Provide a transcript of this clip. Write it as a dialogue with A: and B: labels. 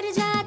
A: मर जा